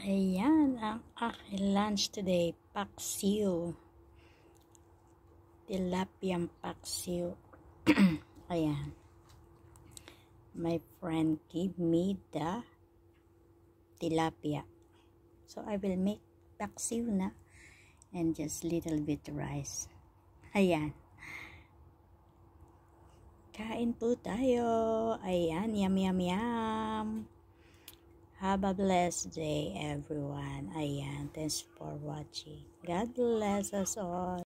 Ayan ang aking lunch today. Paksiw. Tilapiang paksiw. Ayan. My friend gave me the tilapia. So I will make paksiw na and just little bit rice. Ayan. Kain po tayo. Ayan, yum yum yum. Have a blessed day, everyone. Ayan, thanks for watching. God bless us all.